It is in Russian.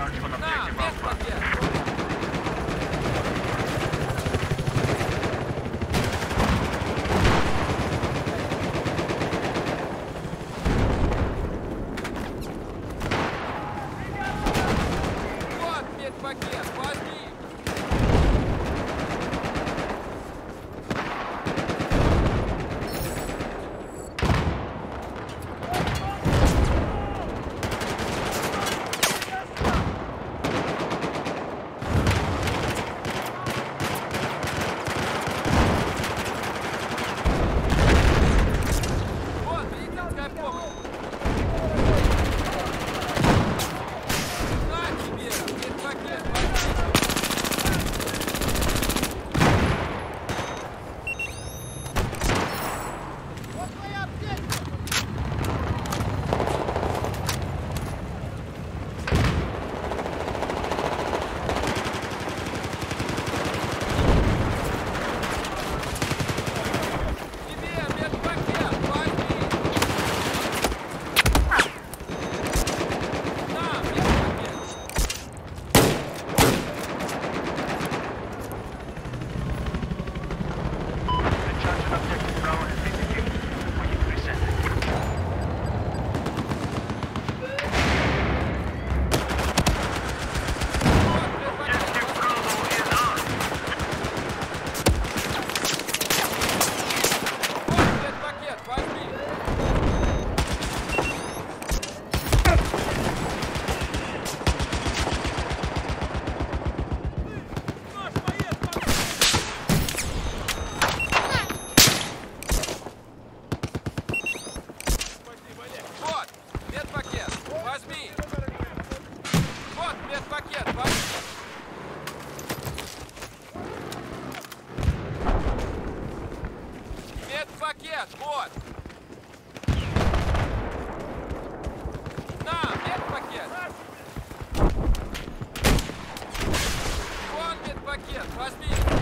Charge on objective Alpha. Нет, вот! На, медпакет! Вон медпакет, возьми!